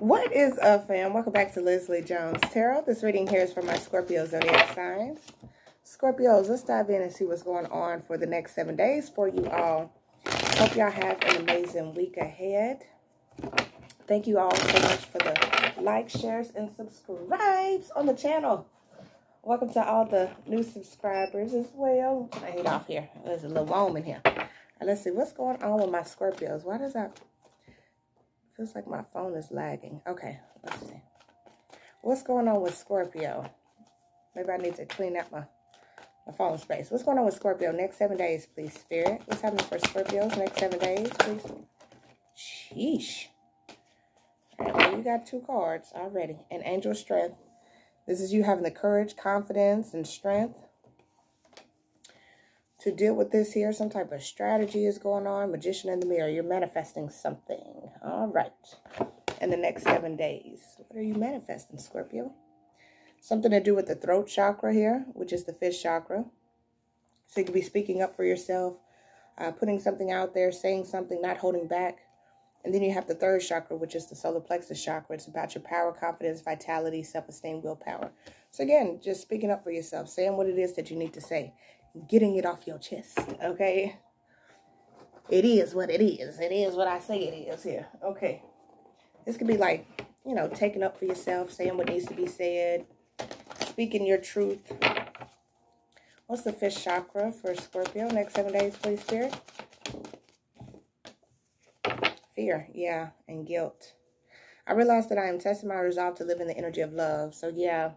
What is up, fam? Welcome back to Lesley Jones Tarot. This reading here is for my Scorpio zodiac signs. Scorpios, let's dive in and see what's going on for the next seven days for you all. Hope y'all have an amazing week ahead. Thank you all so much for the likes, shares, and subscribes on the channel. Welcome to all the new subscribers as well. I hate off here. There's a little warm in here. Let's see what's going on with my Scorpios. Why does that Feels like my phone is lagging. Okay, let's see. What's going on with Scorpio? Maybe I need to clean up my, my phone space. What's going on with Scorpio? Next seven days, please, Spirit. What's happening for Scorpios next seven days, please? Sheesh. All right, well, you got two cards already. And Angel Strength. This is you having the courage, confidence, and strength to deal with this here. Some type of strategy is going on. Magician in the mirror. You're manifesting something. All right. In the next seven days. What are you manifesting, Scorpio? Something to do with the throat chakra here, which is the fifth chakra. So you could be speaking up for yourself, uh, putting something out there, saying something, not holding back. And then you have the third chakra, which is the solar plexus chakra. It's about your power, confidence, vitality, self-esteem, willpower. So again, just speaking up for yourself, saying what it is that you need to say getting it off your chest, okay? It is what it is. It is what I say it is here. Okay. This could be like, you know, taking up for yourself, saying what needs to be said, speaking your truth. What's the fifth chakra for Scorpio? Next seven days, please, Spirit. Fear, yeah, and guilt. I realize that I am testing my resolve to live in the energy of love. So, yeah,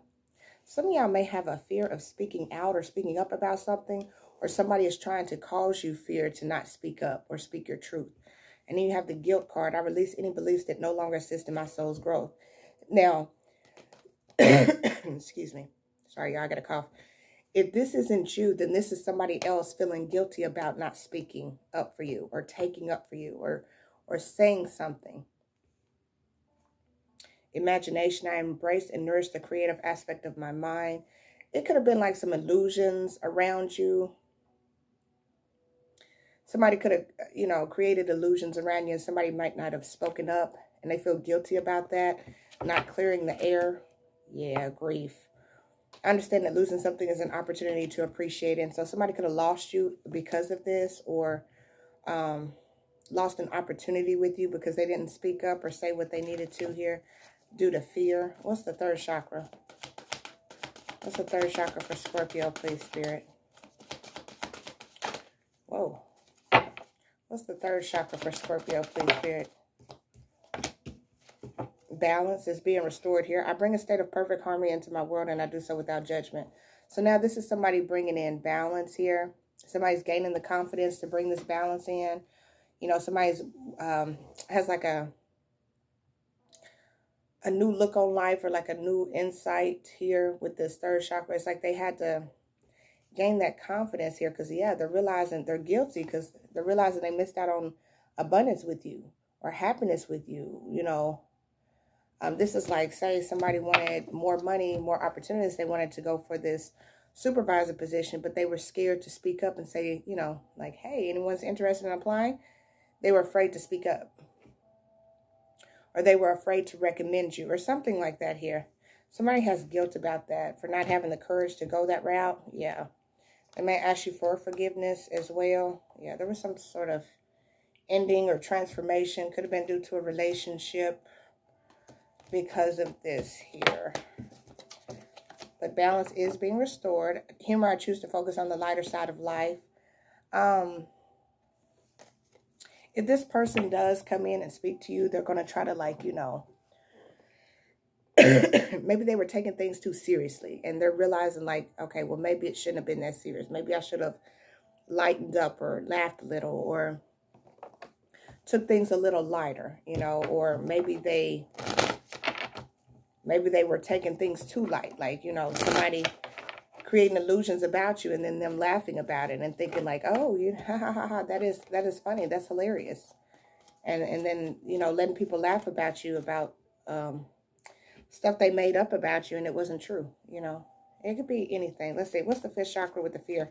some of y'all may have a fear of speaking out or speaking up about something, or somebody is trying to cause you fear to not speak up or speak your truth. And then you have the guilt card. I release any beliefs that no longer assist in my soul's growth. Now, excuse me. Sorry, y'all, I got a cough. If this isn't you, then this is somebody else feeling guilty about not speaking up for you or taking up for you or, or saying something imagination. I embraced and nourished the creative aspect of my mind. It could have been like some illusions around you. Somebody could have, you know, created illusions around you and somebody might not have spoken up and they feel guilty about that. Not clearing the air. Yeah, grief. I understand that losing something is an opportunity to appreciate it. And so somebody could have lost you because of this or um, lost an opportunity with you because they didn't speak up or say what they needed to here due to fear. What's the third chakra? What's the third chakra for Scorpio, please, Spirit? Whoa. What's the third chakra for Scorpio, please, Spirit? Balance is being restored here. I bring a state of perfect harmony into my world, and I do so without judgment. So now this is somebody bringing in balance here. Somebody's gaining the confidence to bring this balance in. You know, somebody's um, has like a a new look on life or like a new insight here with this third chakra. It's like they had to gain that confidence here because, yeah, they're realizing they're guilty because they're realizing they missed out on abundance with you or happiness with you, you know. Um, this is like, say somebody wanted more money, more opportunities. They wanted to go for this supervisor position, but they were scared to speak up and say, you know, like, hey, anyone's interested in applying? They were afraid to speak up or they were afraid to recommend you or something like that here. Somebody has guilt about that for not having the courage to go that route. Yeah. They may ask you for forgiveness as well. Yeah, there was some sort of ending or transformation. Could have been due to a relationship because of this here. But balance is being restored. Humor, I choose to focus on the lighter side of life. Um, if this person does come in and speak to you, they're going to try to like, you know, maybe they were taking things too seriously and they're realizing like, okay, well, maybe it shouldn't have been that serious. Maybe I should have lightened up or laughed a little or took things a little lighter, you know, or maybe they, maybe they were taking things too light. Like, you know, somebody creating illusions about you and then them laughing about it and thinking like, oh, you, ha, ha, ha, ha, that is, that is funny. That's hilarious. And, and then, you know, letting people laugh about you about um, stuff they made up about you and it wasn't true, you know. It could be anything. Let's see. What's the fifth chakra with the fear?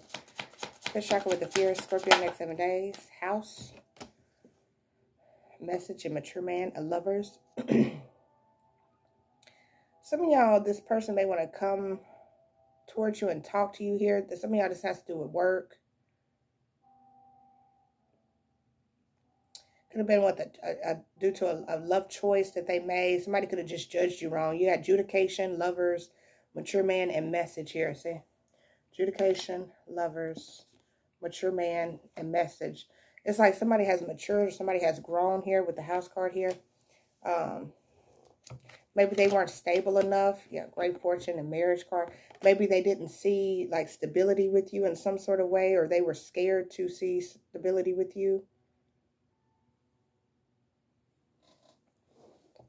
Fifth chakra with the fear. Scorpio next seven days. House. Message. A mature man. A lovers. Some of y'all, this person may want to come towards you and talk to you here. Some of y'all this has to do with work. Could have been with a, a, a due to a, a, love choice that they made. Somebody could have just judged you wrong. You had adjudication, lovers, mature man, and message here. See? Adjudication, lovers, mature man, and message. It's like somebody has matured, somebody has grown here with the house card here. Um, maybe they weren't stable enough. Yeah, great fortune and marriage card. Maybe they didn't see like stability with you in some sort of way, or they were scared to see stability with you.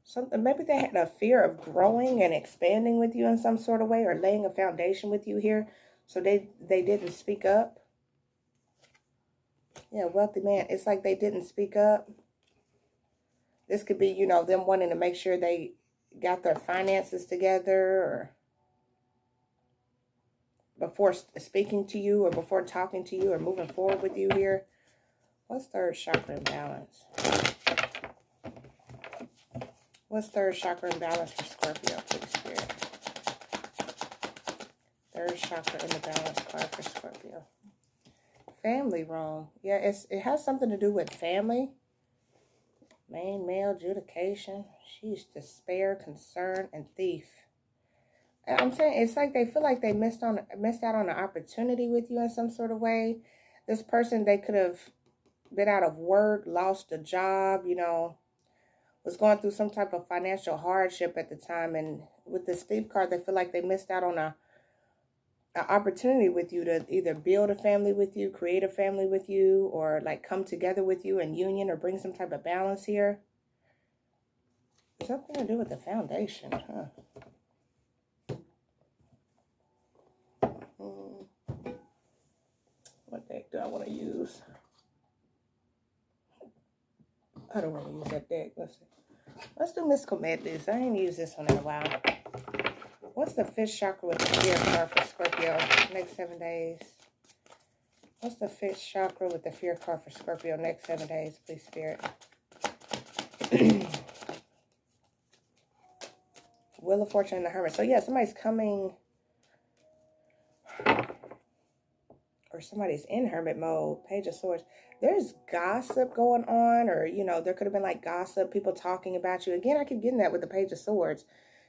Something maybe they had a fear of growing and expanding with you in some sort of way, or laying a foundation with you here, so they they didn't speak up. Yeah, wealthy man. It's like they didn't speak up. This could be, you know, them wanting to make sure they got their finances together or before speaking to you or before talking to you or moving forward with you here. What's third chakra imbalance? What's third chakra imbalance for Scorpio, please, Spirit? Third chakra in the balance card for Scorpio. Family wrong. Yeah, it's it has something to do with family. Main male adjudication. She's despair, concern, and thief. I'm saying it's like they feel like they missed on missed out on an opportunity with you in some sort of way. This person they could have been out of work, lost a job, you know, was going through some type of financial hardship at the time, and with the thief card, they feel like they missed out on a an opportunity with you to either build a family with you, create a family with you, or like come together with you in union or bring some type of balance here. Something to do with the foundation, huh? Hmm. What deck do I want to use? I don't want to use that deck. Let's. Let's do Mystical Madness. I ain't used this one in a while. What's the fifth chakra with the fear card for Scorpio next seven days? What's the fifth chakra with the fear card for Scorpio next seven days, please, Spirit? Wheel of Fortune and the Hermit. So, yeah, somebody's coming or somebody's in hermit mode. Page of Swords. There's gossip going on or, you know, there could have been like gossip, people talking about you. Again, I keep getting that with the Page of Swords.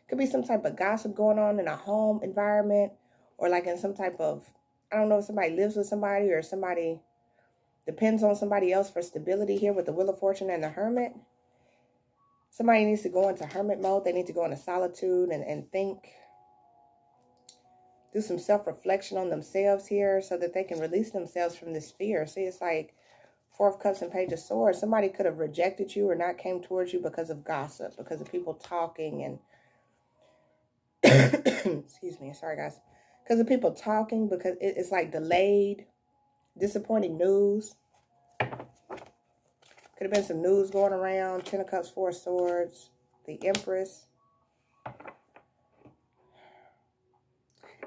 Could be some type of gossip going on in a home environment or like in some type of, I don't know somebody lives with somebody or somebody depends on somebody else for stability here with the Wheel of Fortune and the Hermit. Somebody needs to go into hermit mode. They need to go into solitude and, and think. Do some self-reflection on themselves here so that they can release themselves from this fear. See, it's like Four of Cups and Page of Swords. Somebody could have rejected you or not came towards you because of gossip, because of people talking and excuse me, sorry guys, because of people talking, because it, it's like delayed, disappointing news. Could have been some news going around. Ten of Cups, Four of Swords, the Empress.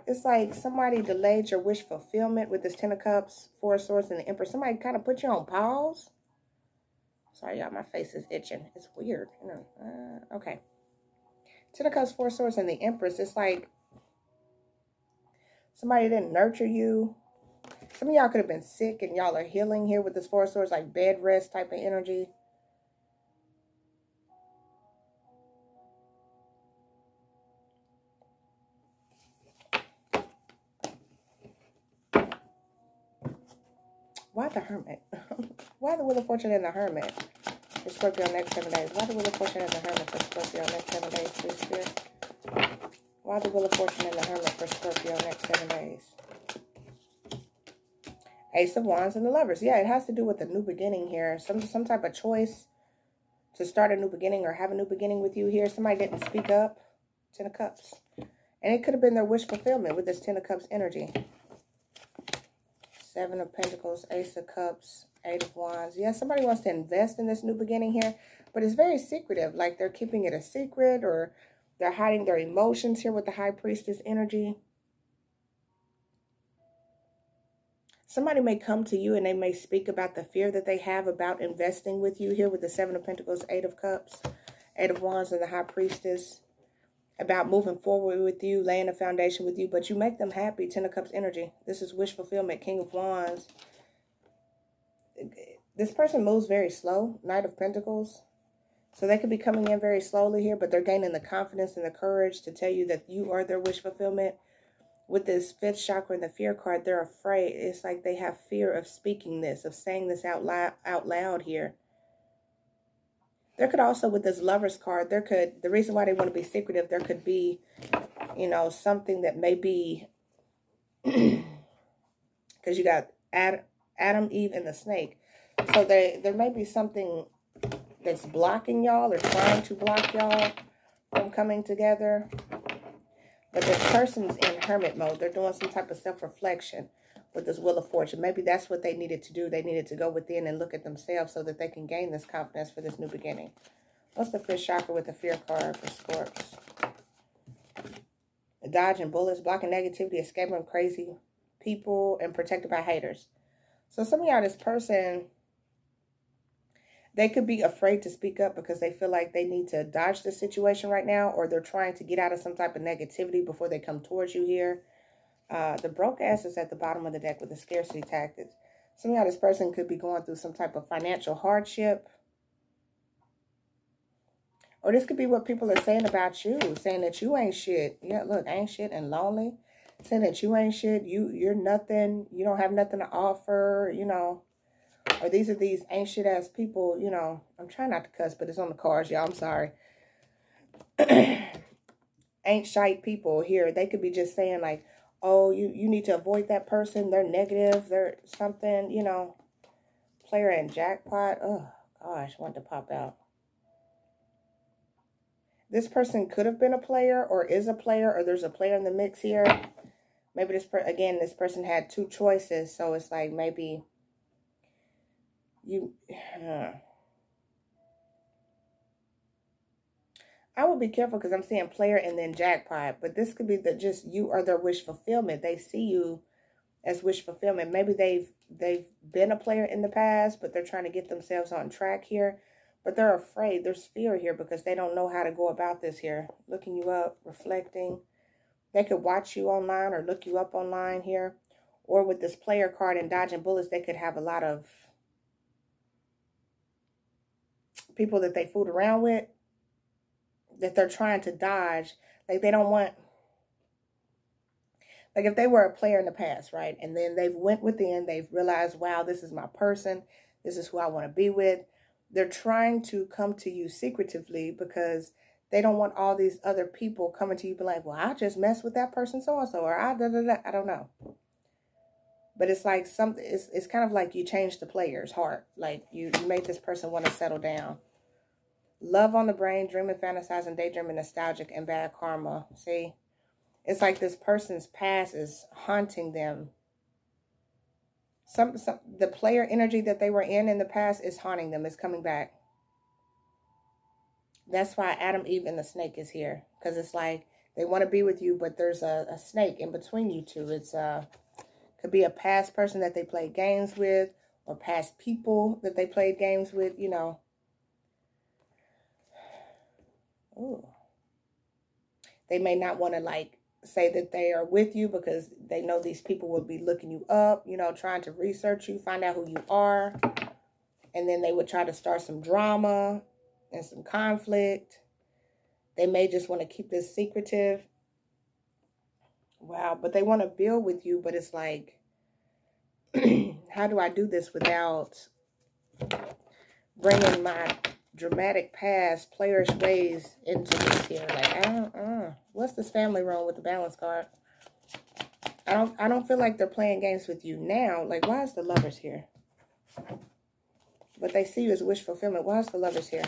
It's like somebody delayed your wish fulfillment with this Ten of Cups, Four of Swords, and the Empress. Somebody kind of put you on pause. Sorry, y'all, my face is itching. It's weird. You know, uh, okay. Ten of Cups, Four of Swords, and the Empress. It's like somebody didn't nurture you. Some of y'all could have been sick and y'all are healing here with this Four Swords, like bed rest type of energy. Why the Hermit? Why the Wheel of Fortune and the Hermit? for Scorpio next seven days. Why the Wheel of Fortune and the Hermit for Scorpio next seven days, please, Spirit? Why the Wheel of Fortune and the Hermit for Scorpio next seven days? Ace of Wands and the Lovers. Yeah, it has to do with a new beginning here. Some some type of choice to start a new beginning or have a new beginning with you here. Somebody didn't speak up. Ten of Cups. And it could have been their wish fulfillment with this Ten of Cups energy. Seven of Pentacles, Ace of Cups, Eight of Wands. Yeah, somebody wants to invest in this new beginning here, but it's very secretive. Like they're keeping it a secret or they're hiding their emotions here with the High Priestess energy. Somebody may come to you and they may speak about the fear that they have about investing with you here with the Seven of Pentacles, Eight of Cups, Eight of Wands, and the High Priestess. about moving forward with you, laying a foundation with you, but you make them happy. Ten of Cups energy. This is wish fulfillment, King of Wands. This person moves very slow, Knight of Pentacles. So they could be coming in very slowly here, but they're gaining the confidence and the courage to tell you that you are their wish fulfillment. With this fifth chakra and the fear card, they're afraid. It's like they have fear of speaking this, of saying this out loud, out loud here. There could also, with this lover's card, there could, the reason why they want to be secretive, there could be, you know, something that may be, because you got Adam, Adam, Eve, and the snake. So they, there may be something that's blocking y'all or trying to block y'all from coming together. But this person's in hermit mode. They're doing some type of self-reflection with this Wheel of Fortune. Maybe that's what they needed to do. They needed to go within and look at themselves so that they can gain this confidence for this new beginning. What's the fifth chakra with the fear card for Scorps? Dodging bullets, blocking negativity, escaping crazy people, and protected by haters. So some of y'all, this person they could be afraid to speak up because they feel like they need to dodge the situation right now or they're trying to get out of some type of negativity before they come towards you here. Uh, the broke ass is at the bottom of the deck with the scarcity tactics. Some of this person could be going through some type of financial hardship. Or this could be what people are saying about you, saying that you ain't shit. Yeah, look, ain't shit and lonely. Saying that you ain't shit, you, you're nothing, you don't have nothing to offer, you know or these are these ancient ass people, you know, I'm trying not to cuss, but it's on the cards, y'all. I'm sorry. Ancient people here, they could be just saying like, oh, you, you need to avoid that person. They're negative. They're something, you know, player and jackpot. Oh, gosh, want to pop out. This person could have been a player or is a player or there's a player in the mix here. Maybe this, per again, this person had two choices. So it's like maybe you I would be careful because I'm seeing player and then jackpot, but this could be that just you are their wish fulfillment. They see you as wish fulfillment. Maybe they've they've been a player in the past, but they're trying to get themselves on track here. But they're afraid. There's fear here because they don't know how to go about this here. Looking you up, reflecting. They could watch you online or look you up online here. Or with this player card and dodging bullets, they could have a lot of people that they fooled around with that they're trying to dodge. Like they don't want like if they were a player in the past, right? And then they've went within, they've realized, wow, this is my person. This is who I want to be with. They're trying to come to you secretively because they don't want all these other people coming to you be like, well, I just messed with that person so and so, or I da da da. I don't know. But it's like something. It's it's kind of like you changed the player's heart. Like you you made this person want to settle down. Love on the brain, dreaming, fantasizing, daydreaming, nostalgic, and bad karma. See? It's like this person's past is haunting them. Some, some the player energy that they were in in the past is haunting them. It's coming back. That's why Adam, Eve, and the snake is here. Because it's like they want to be with you, but there's a, a snake in between you two. It's uh could be a past person that they played games with or past people that they played games with, you know. Ooh. They may not want to like say that they are with you because they know these people will be looking you up, you know, trying to research you, find out who you are. And then they would try to start some drama and some conflict. They may just want to keep this secretive. Wow, but they want to build with you, but it's like, how do I do this without bringing my dramatic past, players' ways into this here. Like, I don't, uh, what's this family wrong with the balance card? I don't, I don't feel like they're playing games with you now. Like, why is the lovers here? But they see you as wish fulfillment. Why is the lovers here?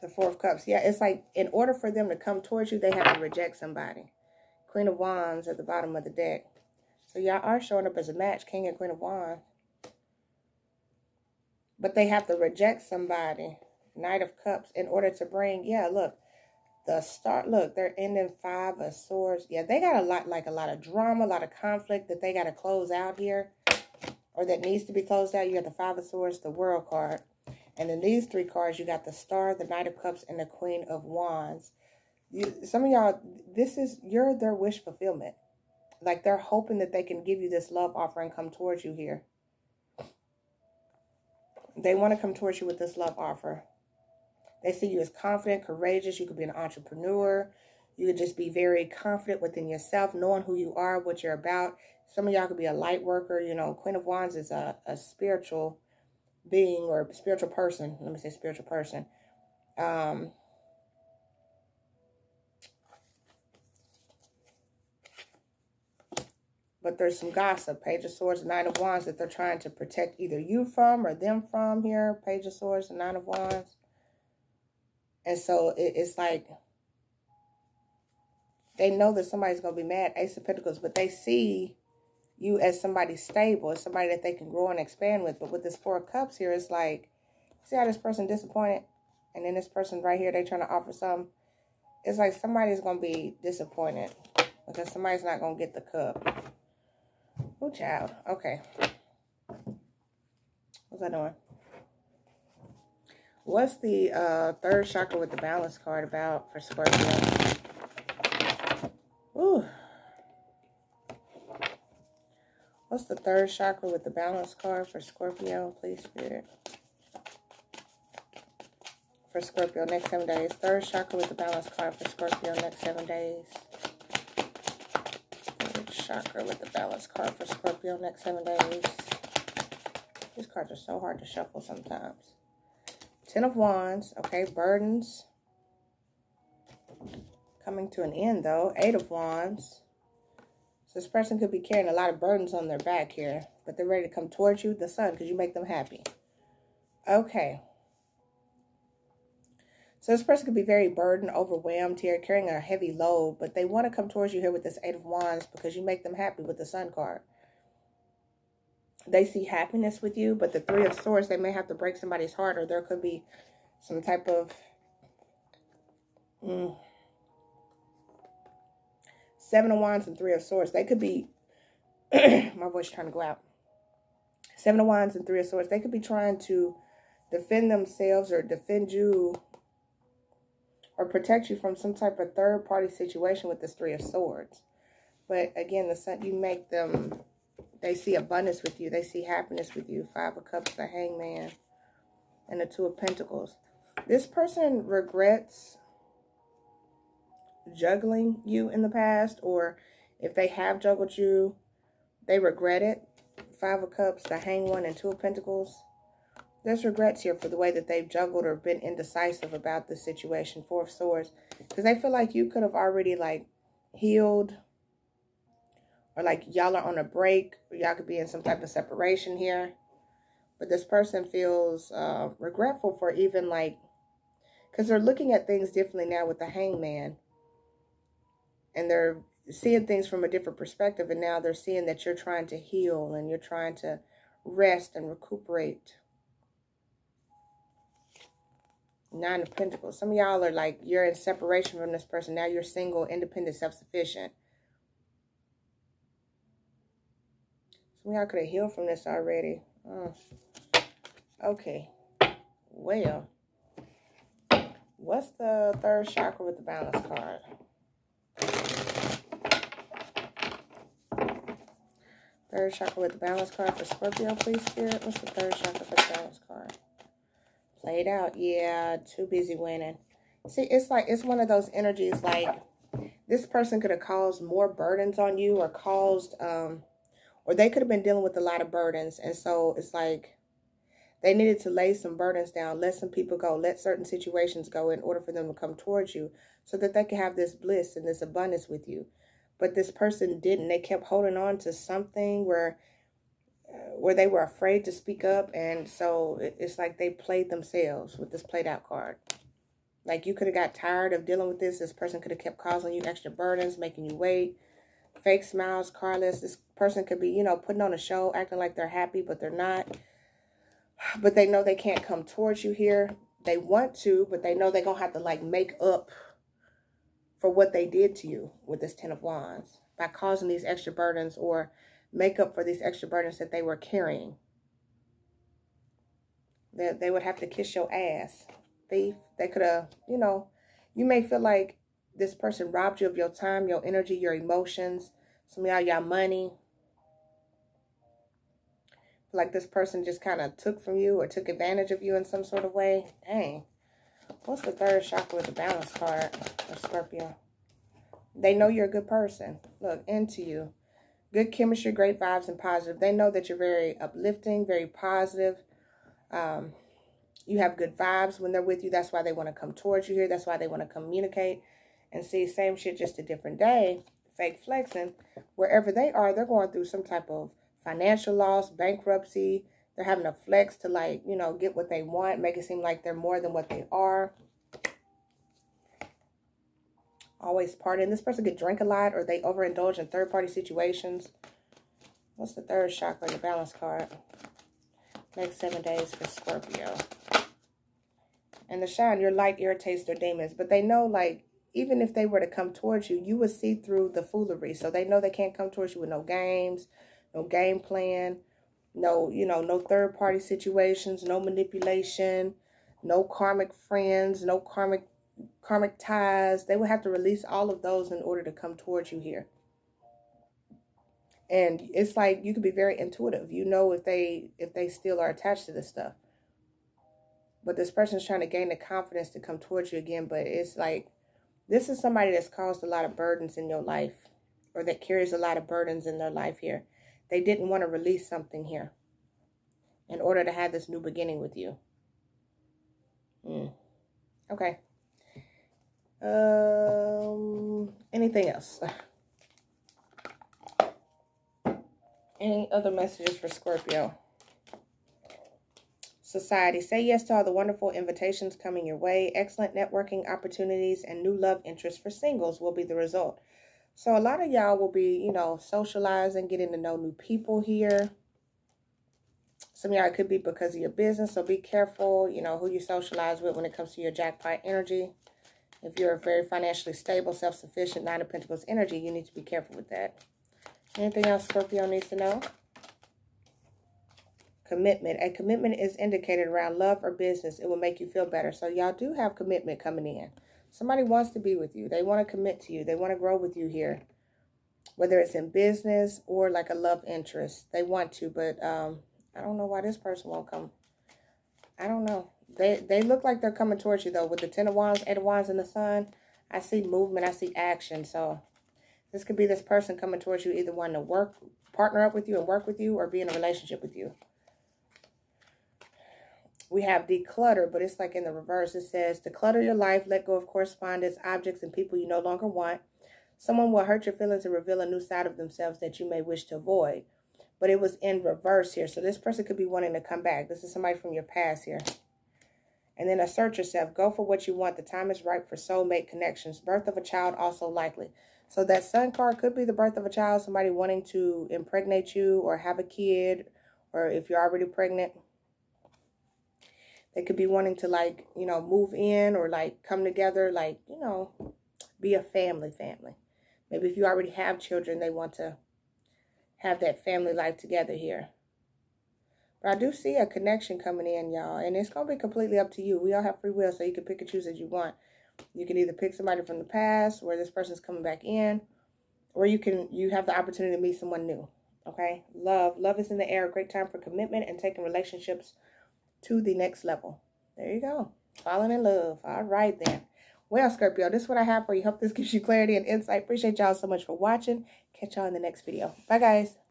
The Four of Cups. Yeah, it's like in order for them to come towards you, they have to reject somebody. Queen of Wands at the bottom of the deck. So y'all are showing up as a match, King and Queen of Wands. But they have to reject somebody, Knight of Cups, in order to bring, yeah, look, the start, look, they're ending five of swords. Yeah, they got a lot, like a lot of drama, a lot of conflict that they got to close out here, or that needs to be closed out. You got the five of swords, the world card. And then these three cards, you got the Star, the Knight of Cups, and the Queen of Wands. You, some of y'all, this is, you're their wish fulfillment. Like they're hoping that they can give you this love offer and come towards you here. They want to come towards you with this love offer. They see you as confident, courageous. You could be an entrepreneur. You could just be very confident within yourself, knowing who you are, what you're about. Some of y'all could be a light worker. You know, Queen of Wands is a, a spiritual being or spiritual person. Let me say spiritual person. Um, but there's some gossip. Page of Swords, Nine of Wands that they're trying to protect either you from or them from here. Page of Swords, Nine of Wands. And so it, it's like they know that somebody's going to be mad. Ace of Pentacles, but they see you as somebody stable, as somebody that they can grow and expand with. But with this Four of Cups here, it's like, see how this person disappointed? And then this person right here, they're trying to offer some. It's like somebody's going to be disappointed because somebody's not going to get the cup. Oh, child. Okay. What's that doing? What's the uh, third chakra with the balance card about for Scorpio? Ooh. What's the third chakra with the balance card for Scorpio, please, Spirit? For Scorpio, next seven days. Third chakra with the balance card for Scorpio, next seven days chakra with the balance card for Scorpio next seven days. These cards are so hard to shuffle sometimes. Ten of Wands, okay, burdens. Coming to an end though. Eight of Wands. So this person could be carrying a lot of burdens on their back here. But they're ready to come towards you, the sun, because you make them happy. Okay. So this person could be very burdened, overwhelmed here, carrying a heavy load, but they want to come towards you here with this Eight of Wands because you make them happy with the Sun card. They see happiness with you, but the Three of Swords, they may have to break somebody's heart or there could be some type of... Mm, Seven of Wands and Three of Swords. They could be... my voice trying to go out. Seven of Wands and Three of Swords. They could be trying to defend themselves or defend you or protect you from some type of third party situation with this three of swords. But again, the sun, you make them, they see abundance with you. They see happiness with you. Five of cups, the hangman, and the two of pentacles. This person regrets juggling you in the past, or if they have juggled you, they regret it. Five of cups, the hang one, and two of pentacles there's regrets here for the way that they've juggled or been indecisive about the situation. Four of Swords. Because they feel like you could have already, like, healed. Or, like, y'all are on a break. or Y'all could be in some type of separation here. But this person feels uh, regretful for even, like... Because they're looking at things differently now with the hangman. And they're seeing things from a different perspective. And now they're seeing that you're trying to heal. And you're trying to rest and recuperate Nine of Pentacles. Some of y'all are like, you're in separation from this person. Now you're single, independent, self-sufficient. Some of y'all could have healed from this already. Oh. Okay. Well. What's the third chakra with the balance card? Third chakra with the balance card for Scorpio, please, Spirit. What's the third chakra for the balance card? Played out. Yeah, too busy winning. See, it's like, it's one of those energies like this person could have caused more burdens on you or caused, um, or they could have been dealing with a lot of burdens. And so it's like they needed to lay some burdens down, let some people go, let certain situations go in order for them to come towards you so that they could have this bliss and this abundance with you. But this person didn't. They kept holding on to something where where they were afraid to speak up. And so it's like they played themselves with this played out card. Like you could have got tired of dealing with this. This person could have kept causing you extra burdens, making you wait. Fake smiles, carless. This person could be, you know, putting on a show, acting like they're happy, but they're not. But they know they can't come towards you here. They want to, but they know they're going to have to like make up for what they did to you with this Ten of Wands by causing these extra burdens or make up for these extra burdens that they were carrying. That they would have to kiss your ass. Thief. They could have, you know, you may feel like this person robbed you of your time, your energy, your emotions. Some of y'all, y'all money. Like this person just kind of took from you or took advantage of you in some sort of way. Dang. What's the third chakra with the balance card of Scorpio? They know you're a good person. Look, into you. Good chemistry, great vibes, and positive. They know that you're very uplifting, very positive. Um, you have good vibes when they're with you. That's why they want to come towards you here. That's why they want to communicate and see same shit, just a different day. Fake flexing. Wherever they are, they're going through some type of financial loss, bankruptcy. They're having to flex to like, you know, get what they want, make it seem like they're more than what they are. Always partying. This person could drink a lot or they overindulge in third-party situations. What's the third chakra, the balance card? Next seven days for Scorpio. And the shine, your light irritates their demons. But they know, like, even if they were to come towards you, you would see through the foolery. So they know they can't come towards you with no games, no game plan, no, you know, no third party situations, no manipulation, no karmic friends, no karmic karmic ties. They would have to release all of those in order to come towards you here. And it's like you could be very intuitive. You know if they if they still are attached to this stuff. But this person's trying to gain the confidence to come towards you again. But it's like this is somebody that's caused a lot of burdens in your life or that carries a lot of burdens in their life here. They didn't want to release something here in order to have this new beginning with you. Mm. Okay. Um, anything else? Any other messages for Scorpio? Society. Say yes to all the wonderful invitations coming your way. Excellent networking opportunities and new love interests for singles will be the result. So a lot of y'all will be, you know, socializing, getting to know new people here. Some of y'all could be because of your business, so be careful, you know, who you socialize with when it comes to your jackpot energy. If you're a very financially stable, self-sufficient, Nine of Pentacles energy, you need to be careful with that. Anything else Scorpio needs to know? Commitment. A commitment is indicated around love or business. It will make you feel better. So y'all do have commitment coming in. Somebody wants to be with you. They want to commit to you. They want to grow with you here. Whether it's in business or like a love interest. They want to, but um, I don't know why this person won't come. I don't know. They they look like they're coming towards you, though. With the Ten of Wands, Eight of Wands, and the Sun, I see movement. I see action. So this could be this person coming towards you, either wanting to work, partner up with you and work with you, or be in a relationship with you we have declutter, but it's like in the reverse. It says, declutter your life, let go of correspondence, objects, and people you no longer want. Someone will hurt your feelings and reveal a new side of themselves that you may wish to avoid. But it was in reverse here. So this person could be wanting to come back. This is somebody from your past here. And then assert yourself. Go for what you want. The time is right for soulmate connections. Birth of a child also likely. So that sun card could be the birth of a child. Somebody wanting to impregnate you or have a kid. Or if you're already pregnant. They could be wanting to like, you know, move in or like come together, like, you know, be a family family. Maybe if you already have children, they want to have that family life together here. But I do see a connection coming in, y'all. And it's going to be completely up to you. We all have free will, so you can pick and choose as you want. You can either pick somebody from the past where this person's coming back in. Or you can you have the opportunity to meet someone new. Okay? Love. Love is in the air. Great time for commitment and taking relationships to the next level. There you go. Falling in love. All right then. Well, Scorpio, this is what I have for you. Hope this gives you clarity and insight. Appreciate y'all so much for watching. Catch y'all in the next video. Bye, guys.